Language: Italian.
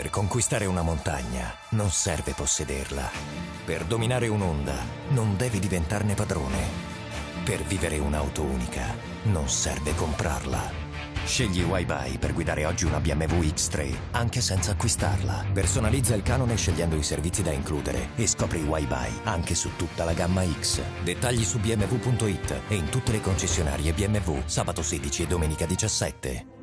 Per conquistare una montagna non serve possederla. Per dominare un'onda non devi diventarne padrone. Per vivere un'auto unica non serve comprarla. Scegli Y-Buy per guidare oggi una BMW X3 anche senza acquistarla. Personalizza il canone scegliendo i servizi da includere e scopri Y-Buy anche su tutta la gamma X. Dettagli su bmw.it e in tutte le concessionarie BMW sabato 16 e domenica 17.